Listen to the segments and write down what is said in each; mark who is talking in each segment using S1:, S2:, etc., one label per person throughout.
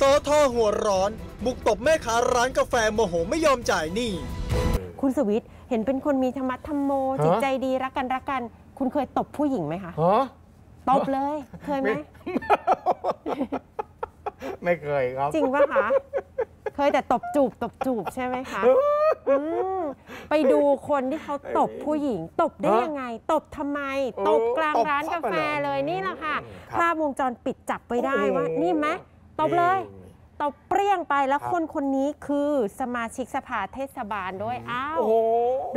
S1: สอทอหัวร้อน บุกตบแม่ค้าร้านกาแฟโมโหไม่ยอมจ่ายหนี้
S2: คุณสวิทย์เห็นเป็นคนมีธรรมะธรรมโม
S3: ฮะ
S2: จิตใจดีรักกันรักกัน คุณเคยตบผู้หญิงไหมคะ
S3: ฮะ
S2: ตบเลย เคยไหม
S3: ไม่เคยครับ
S2: จริงปะคะ เคยแต่ตบจูบตบจูบใช่ไหมคะอืมไปดูคนที่เขาตบผู้หญิง ตบได้
S3: ฮะ
S2: ยังไง ตบทำไม
S3: โอ้
S2: ตบกลาง
S3: ตบ
S2: ร้าน
S3: เข้ากา
S2: แฟ
S3: ไปเลย
S2: เลยนี่แหละค่ะ
S3: ครับ
S2: ภาพวงจรปิดจับไปได้ว่า
S3: โอ้โห
S2: นี่ไหม ตบเลยตบเปรี้ยงไปแล้ว
S3: ครับ
S2: คนคนนี้คือสมาชิกสภาเทศบาลด้วยอ้าว
S3: โอ้โห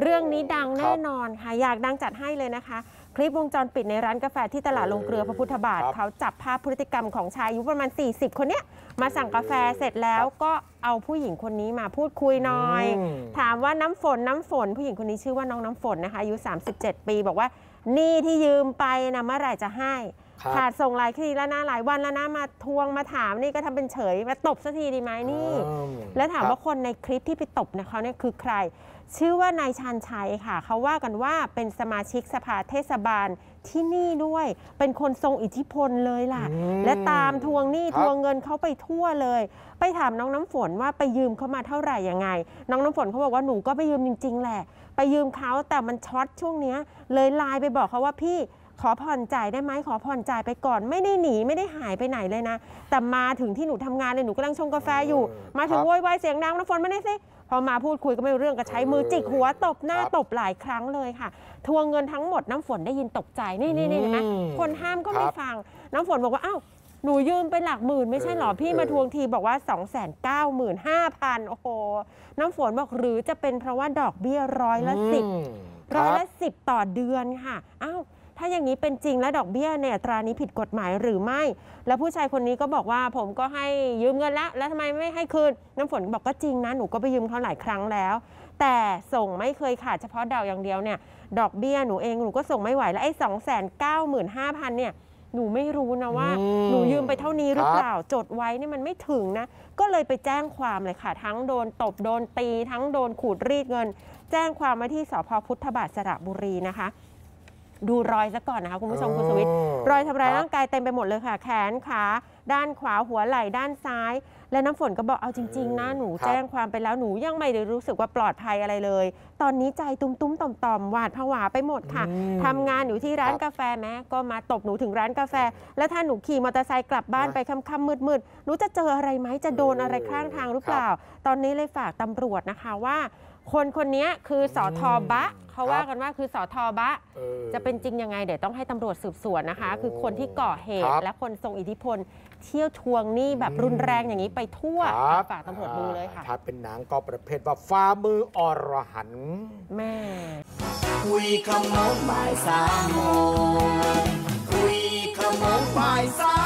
S2: เรื่องนี้ดัง
S3: ครั
S2: แน่
S3: บ
S2: นอนค่ะอยากดังจัดให้เลยนะคะ คลิปวงจรปิดในร้านกาแฟที่ตลาดลงเกลือพระพุทธบาท
S3: ครับ
S2: เขาจับภาพพฤติกรรมของชายอายุประมาณ 40 คนเนี้ยมาสั่งกาแฟเสร็จแล้วก็เอาผู้หญิงคนนี้มาพูดคุยหน่อย
S3: อืม
S2: ถามว่าน้ำฝนน้ำฝน ผู้หญิงคนนี้ชื่อว่าน้องน้ำฝนนะคะอายุ 37 ปี บอกว่าหนี่ที่ยืมไปนะเมื่อไหร่จะให้
S3: ครับ
S2: ขาดส่งหลายทีแล้วนะหลายวันแล้วนะมาทวงมาถามนี่ก็ทำเป็นเฉยมาตบสักทีดีไหมนี่
S3: อืม
S2: แล้วถาม
S3: ครับ
S2: ว่าคนในคลิปที่ไปตบเนะเขาเนี่ยคือใคร ชื่อว่านายชันชัยค่ะเขาว่ากันว่าเป็นสมาชิกสภาเทศบาลที่นี่ด้วย เป็นคนทรงอิทธิพลเลยล่ะ
S3: อืม
S2: และตามทวงหนี้
S3: ครับ
S2: ทวงเงินเขาไปทั่วเลย ไปถามน้องน้ำฝนว่าไปยืมเขามาเท่าไหร่ยังไง น้องน้ำฝนเขาบอกว่าหนูก็ไปยืมจริง ๆ แหละ ไปยืมเขาแต่มันช็อตช่วงเนี้ยเลยไลน์ไปบอกเขาว่าพี่ ขอผ่อนจ่ายได้ไหมขอผ่อนจ่ายไปก่อน ไม่ได้หนีไม่ได้หายไปไหนเลยนะ แต่มาถึงที่หนูทำงานเลยหนูกำลังชงกาแฟอยู่
S3: เออ
S2: มาถึง
S3: ครับ
S2: โวยวายเสียงดังน้ำฝนมาได้สิพอมาพูดคุยก็ไม่รู้เรื่องก็ใช้มือจิกหัวตบหน้า
S3: ครับ
S2: ตบหลายครั้งเลยค่ะ ทวงเงินทั้งหมดน้ำฝนได้ยินตกใจนี่นี่นี่เห็นไหม
S3: อืม
S2: คนห้ามก็ไม่
S3: ครับ
S2: ฟัง น้ำฝนบอกว่าอ้าวหนูยืมไปหลักหมื่นไม่ใช่เหรอ
S3: เออ
S2: พี่
S3: เออ
S2: มาทวงทีบอกว่า 2 9 5 0 0 0โอ้โห น้ำฝนบอกหรือจะเป็นเพราะว่าดอกเบี้ยร้อยละสิบ
S3: อืม
S2: ร้อย
S3: ค
S2: ละ
S3: บ
S2: สิบต่อเดือนค่ะอ้าว ถ้าอย่างนี้เป็นจริงและดอกเบี้ยเนี่ยอัตรานี้ผิดกฎหมายหรือไม่ แล้วผู้ชายคนนี้ก็บอกว่าผมก็ให้ยืมเงินแล้ว แล้วทำไมไม่ให้คืน น้ำฝนบอกก็จริงนะ หนูก็ไปยืมเขาหลายครั้งแล้ว แต่ส่งไม่เคยขาดเฉพาะดาวอย่างเดียวเนี่ยดอกเบี้ยหนูเองหนูก็ส่งไม่ไหวแล้วไอ้สองแสนเก้าหมื่นห้าพันเนี่ยหนูไม่รู้นะว่า
S3: อืม
S2: หนูยืมไปเท่านี้หรือ
S3: ครับ
S2: เปล่าจดไว้นี่มันไม่ถึงนะ ก็เลยไปแจ้งความเลยค่ะ ทั้งโดนตบโดนตี ทั้งโดนขูดรีดเงิน แจ้งความมาที่สพพุทธบาทสระบุรีนะคะ ดูรอยซะก่อนนะคะคุณผู้ชมคุณสวิทย์รอยทำร้ายร่างกายเต็มไปหมดเลยค่ะ แขนขาด้านขวาหัวไหล่ด้านซ้าย และน้ำฝนก็บอกเอาจริง ๆ นะหนู
S3: ครับ
S2: แจ้งความไปแล้วหนูยังไม่ได้รู้สึกว่าปลอดภัยอะไรเลย ตอนนี้ใจตุ้มๆต่อมๆหวาดผวาไปหมดค่ะ
S3: อืม
S2: ทำงานอยู่ที่ร้าน
S3: ครับ
S2: กาแฟแม้ก็มาตบหนูถึงร้านกาแฟ แล้วถ้าหนูขี่มอเตอร์ไซค์กลับบ้าน
S3: นะ
S2: ไปค่ำๆมืดๆหนูจะเจออะไรไหมจะโดนอะไรข้างทางหรือเปล่า ตอนนี้เลยฝากตำรวจนะคะว่า คนคนนี้คือสอทอบะเขาว่ากันว่าคือสอทอบะ
S3: เออ
S2: จะเป็นจริงยังไงเดี๋ยวต้องให้ตำรวจสืบสวนนะคะ
S3: โอ้
S2: คือคนที่ก่อเห
S3: ค
S2: ตุ
S3: รับ
S2: และคนทรงอิทธิพล เที่ยวทวงหนี้แบบรุนแรงอย่างนี้ไปทั่ว
S3: ครับ
S2: ฝากตำรวจดูเลยค่ะ
S3: ถ้าเป็นหนังก็ประเภทว่าฟ้ามืออรหันต์
S2: แม่
S4: คุยขโมงบ่ายสามโมงคุยขโมงบ่ายสาม